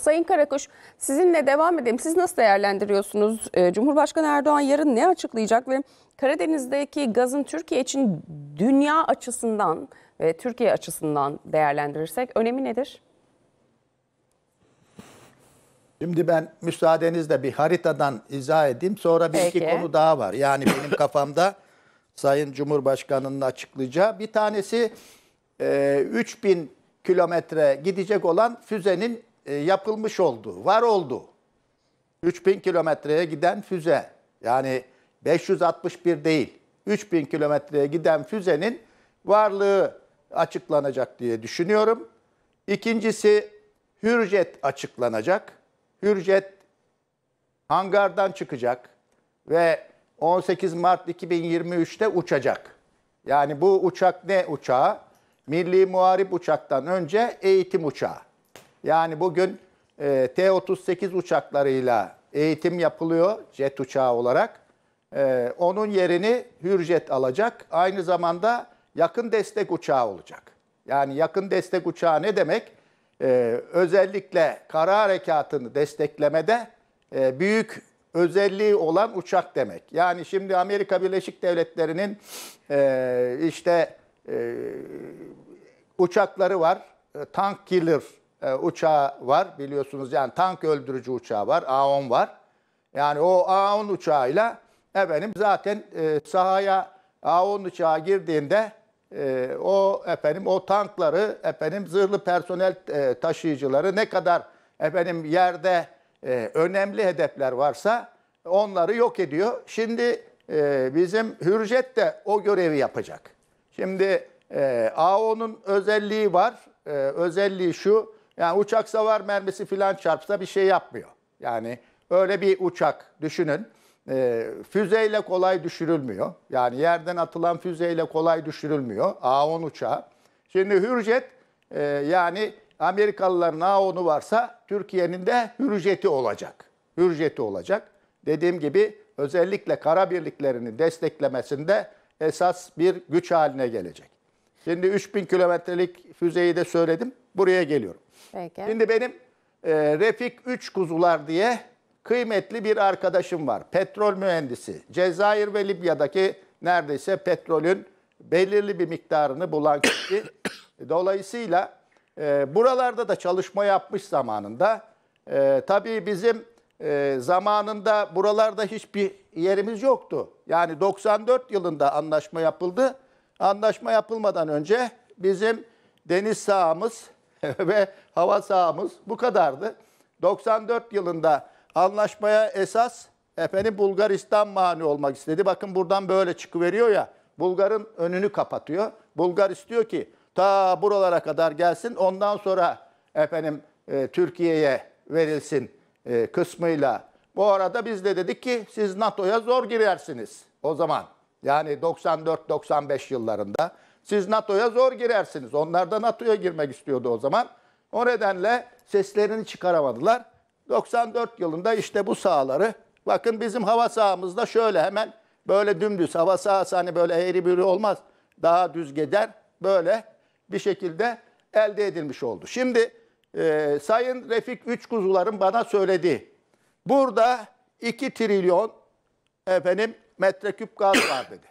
Sayın Karakuş sizinle devam edelim. Siz nasıl değerlendiriyorsunuz? Ee, Cumhurbaşkanı Erdoğan yarın ne açıklayacak ve Karadeniz'deki gazın Türkiye için dünya açısından ve Türkiye açısından değerlendirirsek önemi nedir? Şimdi ben müsaadenizle bir haritadan izah edeyim. Sonra bir iki Peki. konu daha var. Yani benim kafamda Sayın Cumhurbaşkanı'nın açıklayacağı. Bir tanesi e, 3000 kilometre gidecek olan füzenin e, yapılmış olduğu, var olduğu. 3000 kilometreye giden füze. Yani 561 değil. 3000 kilometreye giden füzenin varlığı açıklanacak diye düşünüyorum. İkincisi Hürjet açıklanacak. Hürjet hangardan çıkacak ve 18 Mart 2023'te uçacak. Yani bu uçak ne uçağı? Milli Muharip Uçak'tan önce eğitim uçağı. Yani bugün e, T-38 uçaklarıyla eğitim yapılıyor jet uçağı olarak. E, onun yerini Hürjet alacak. Aynı zamanda yakın destek uçağı olacak. Yani yakın destek uçağı ne demek? Ee, özellikle kara harekatını desteklemede e, büyük özelliği olan uçak demek. Yani şimdi Amerika Birleşik Devletleri'nin e, işte e, uçakları var. E, Tank Killer e, uçağı var biliyorsunuz. Yani tank öldürücü uçağı var. A-10 var. Yani o A-10 uçağıyla efendim zaten e, sahaya A-10 uçağı girdiğinde e, o efendim o tankları efendim zırhlı personel e, taşıyıcıları ne kadar efendim yerde e, önemli hedefler varsa onları yok ediyor. Şimdi e, bizim Hürjet de o görevi yapacak. Şimdi e, A10'un özelliği var. E, özelliği şu. Yani uçak savar mermisi filan çarpsa bir şey yapmıyor. Yani öyle bir uçak düşünün. E, füzeyle kolay düşürülmüyor. Yani yerden atılan füzeyle kolay düşürülmüyor. A-10 uçağı. Şimdi Hürjet e, yani Amerikalıların A-10'u varsa Türkiye'nin de Hürjet'i olacak. Hürjet'i olacak. Dediğim gibi özellikle kara birliklerini desteklemesinde esas bir güç haline gelecek. Şimdi 3000 kilometrelik füzeyi de söyledim. Buraya geliyorum. Peki. Şimdi benim e, Refik Üç Kuzular diye kıymetli bir arkadaşım var. Petrol mühendisi. Cezayir ve Libya'daki neredeyse petrolün belirli bir miktarını bulan kişi. Dolayısıyla e, buralarda da çalışma yapmış zamanında. E, tabii bizim e, zamanında buralarda hiçbir yerimiz yoktu. Yani 94 yılında anlaşma yapıldı. Anlaşma yapılmadan önce bizim deniz sahamız ve hava sahamız bu kadardı. 94 yılında anlaşmaya esas efendim Bulgaristan mani olmak istedi. Bakın buradan böyle çıkıveriyor ya. Bulgar'ın önünü kapatıyor. Bulgar istiyor ki ta buralara kadar gelsin. Ondan sonra efendim e, Türkiye'ye verilsin e, kısmıyla. Bu arada biz de dedik ki siz NATO'ya zor girersiniz o zaman. Yani 94-95 yıllarında. Siz NATO'ya zor girersiniz. Onlar da NATO'ya girmek istiyordu o zaman. O nedenle seslerini çıkaramadılar. 94 yılında işte bu sahaları, bakın bizim hava sahamızda şöyle hemen böyle dümdüz hava sahası hani böyle eğri büğrü olmaz. Daha düz gider. Böyle bir şekilde elde edilmiş oldu. Şimdi e, Sayın Refik Üçkuzular'ın bana söylediği, burada 2 trilyon efendim metreküp gaz var dedi.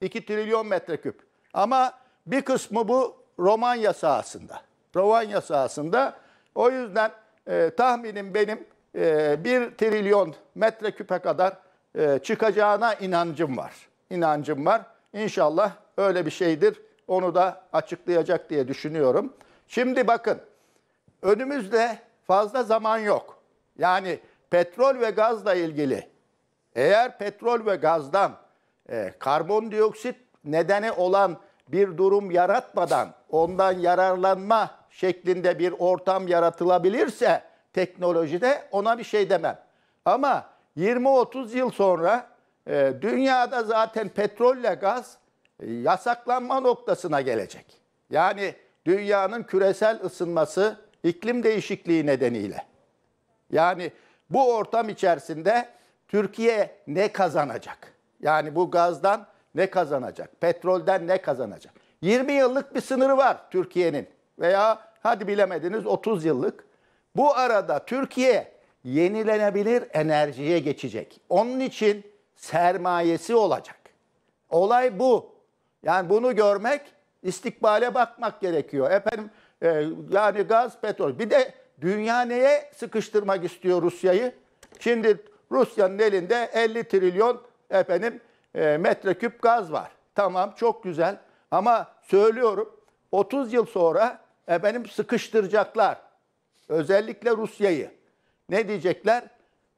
2 trilyon metreküp. Ama bir kısmı bu Romanya sahasında. Romanya sahasında. O yüzden e, tahminim benim e, 1 trilyon metreküpe kadar e, çıkacağına inancım var. İnancım var. İnşallah öyle bir şeydir. Onu da açıklayacak diye düşünüyorum. Şimdi bakın önümüzde fazla zaman yok. Yani petrol ve gazla ilgili eğer petrol ve gazdan e, karbondioksit nedeni olan bir durum yaratmadan ondan yararlanma şeklinde bir ortam yaratılabilirse teknolojide ona bir şey demem. Ama 20-30 yıl sonra e, dünyada zaten petrolle gaz e, yasaklanma noktasına gelecek. Yani dünyanın küresel ısınması iklim değişikliği nedeniyle. Yani bu ortam içerisinde Türkiye ne kazanacak? Yani bu gazdan ne kazanacak? Petrolden ne kazanacak? 20 yıllık bir sınırı var Türkiye'nin veya hadi bilemediniz 30 yıllık. Bu arada Türkiye yenilenebilir enerjiye geçecek. Onun için sermayesi olacak. Olay bu. Yani bunu görmek, istikbale bakmak gerekiyor. Efendim e, yani gaz, petrol. Bir de dünya neye sıkıştırmak istiyor Rusya'yı? Şimdi Rusya'nın elinde 50 trilyon efendim e, metreküp gaz var. Tamam çok güzel ama söylüyorum 30 yıl sonra efendim sıkıştıracaklar. Özellikle Rusya'yı. Ne diyecekler?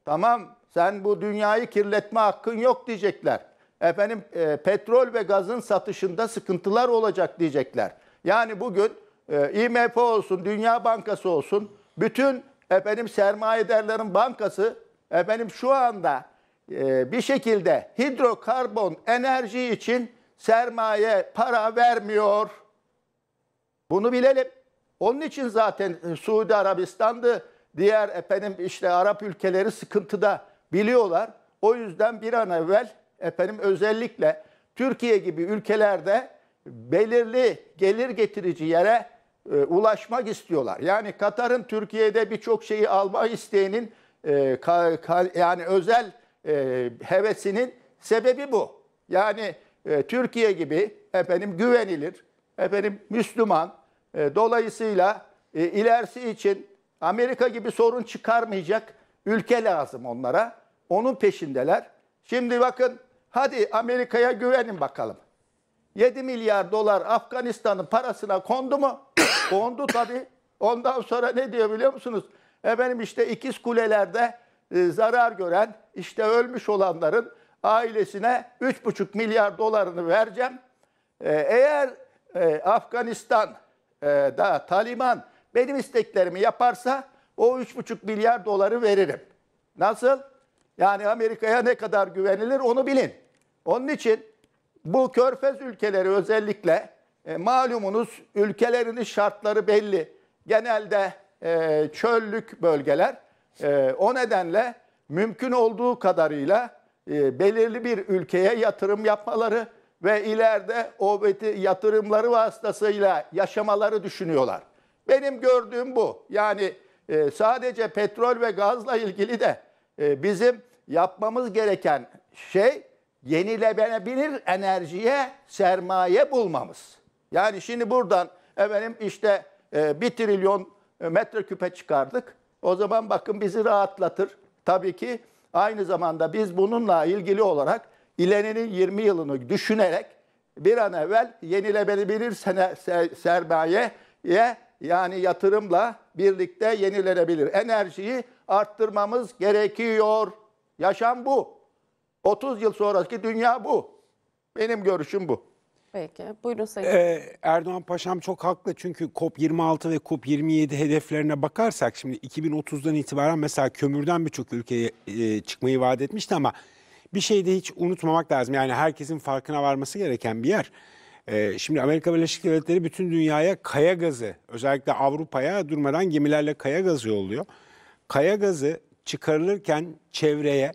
Tamam sen bu dünyayı kirletme hakkın yok diyecekler. Efendim e, petrol ve gazın satışında sıkıntılar olacak diyecekler. Yani bugün e, IMF olsun, Dünya Bankası olsun, bütün efendim sermayedarların bankası efendim şu anda e, bir şekilde hidrokarbon enerji için sermaye para vermiyor. Bunu bilelim. Onun için zaten e, Suudi Arabistan'dı, diğer efendim işte Arap ülkeleri sıkıntıda biliyorlar. O yüzden bir an evvel efendim özellikle Türkiye gibi ülkelerde belirli gelir getirici yere e, ulaşmak istiyorlar. Yani Katar'ın Türkiye'de birçok şeyi alma isteğinin e, ka- ka- yani özel e, hevesinin sebebi bu. Yani e, Türkiye gibi efendim güvenilir, efendim Müslüman, e, dolayısıyla e, ilerisi için Amerika gibi sorun çıkarmayacak ülke lazım onlara. Onun peşindeler. Şimdi bakın hadi Amerika'ya güvenin bakalım. 7 milyar dolar Afganistan'ın parasına kondu mu? kondu tabii. Ondan sonra ne diyor biliyor musunuz? Efendim işte ikiz kulelerde e, zarar gören, işte ölmüş olanların ailesine 3,5 milyar dolarını vereceğim. E, eğer e, Afganistan e, da Taliban benim isteklerimi yaparsa o 3,5 milyar doları veririm. Nasıl? Yani Amerika'ya ne kadar güvenilir onu bilin. Onun için bu körfez ülkeleri özellikle malumunuz ülkelerinin şartları belli. Genelde çöllük bölgeler. E, o nedenle mümkün olduğu kadarıyla e, belirli bir ülkeye yatırım yapmaları ve ileride o yatırımları vasıtasıyla yaşamaları düşünüyorlar. Benim gördüğüm bu. Yani e, sadece petrol ve gazla ilgili de e, bizim yapmamız gereken şey yenilenebilir enerjiye sermaye bulmamız. Yani şimdi buradan efendim işte e, 1 trilyon metreküpe çıkardık. O zaman bakın bizi rahatlatır. Tabii ki aynı zamanda biz bununla ilgili olarak ilerinin 20 yılını düşünerek bir an evvel yenilenebilir sene- se- sermayeye yani yatırımla birlikte yenilenebilir enerjiyi arttırmamız gerekiyor. Yaşam bu. 30 yıl sonraki dünya bu. Benim görüşüm bu. Peki. Buyurun Sayın. Ee, Erdoğan Paşam çok haklı çünkü COP26 ve COP27 hedeflerine bakarsak şimdi 2030'dan itibaren mesela kömürden birçok ülkeye e, çıkmayı vaat etmişti ama bir şey de hiç unutmamak lazım. Yani herkesin farkına varması gereken bir yer. Ee, şimdi Amerika Birleşik Devletleri bütün dünyaya kaya gazı özellikle Avrupa'ya durmadan gemilerle kaya gazı yolluyor. Kaya gazı çıkarılırken çevreye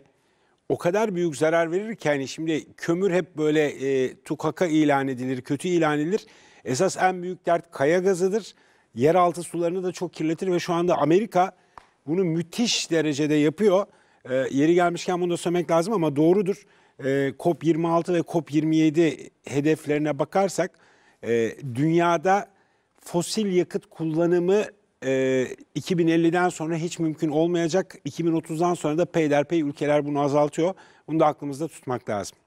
o kadar büyük zarar verir ki hani şimdi kömür hep böyle e, tukaka ilan edilir, kötü ilan edilir. Esas en büyük dert kaya gazıdır. Yeraltı sularını da çok kirletir ve şu anda Amerika bunu müthiş derecede yapıyor. E, yeri gelmişken bunu da söylemek lazım ama doğrudur. E, COP26 ve COP27 hedeflerine bakarsak e, dünyada fosil yakıt kullanımı e, 2050'den sonra hiç mümkün olmayacak. 2030'dan sonra da peyderpey ülkeler bunu azaltıyor. Bunu da aklımızda tutmak lazım.